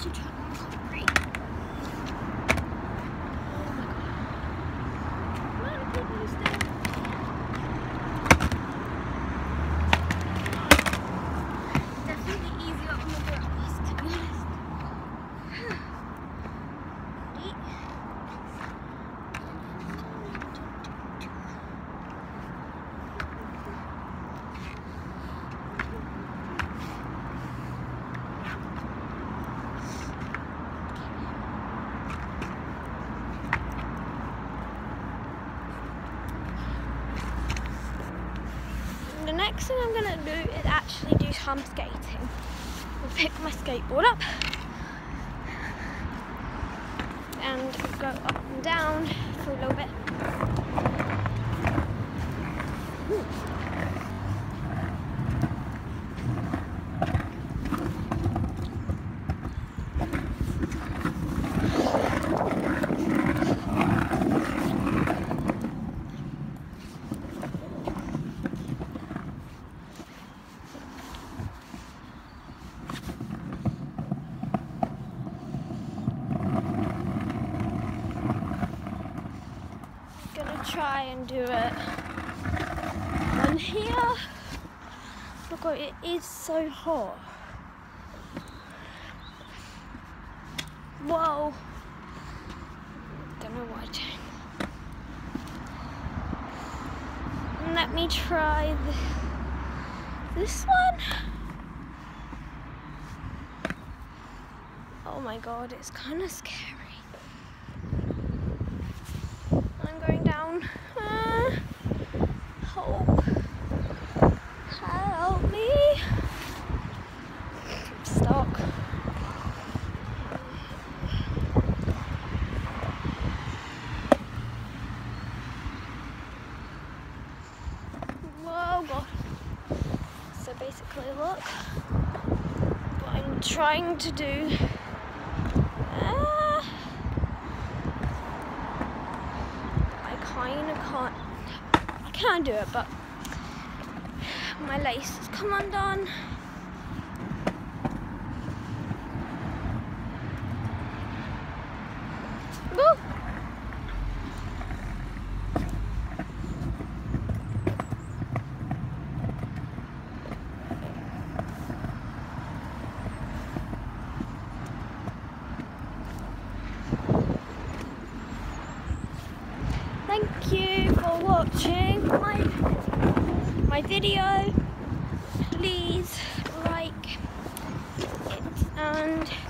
should try one concrete. Oh my god. Next thing I'm gonna do is actually do some skating. I'll pick my skateboard up and go up and down for a little bit. gonna try and do it on here. Look, oh, it is so hot. Whoa. Don't know what I'm doing. Let me try th this one. Oh my god, it's kind of scary. I'm going down. Uh, help. Help me. I'm stuck. Whoa, God. So basically, look what I'm trying to do. Ah. I kind of can't. I can do it, but my lace has come undone. My video. Please like it and